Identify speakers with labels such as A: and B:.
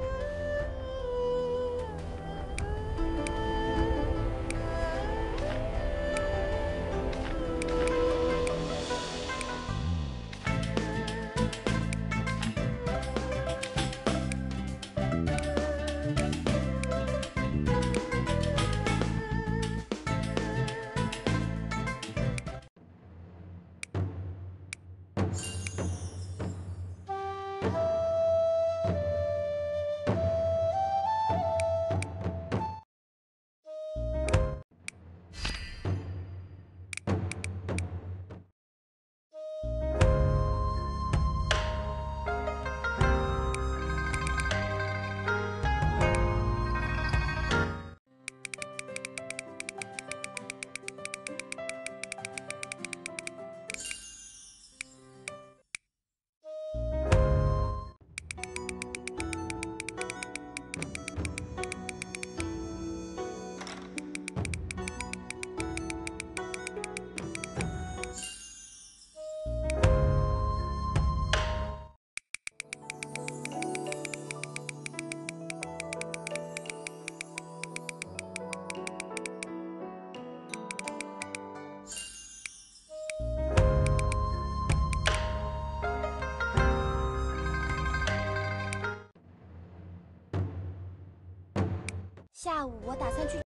A: Thank you. 下午我打算去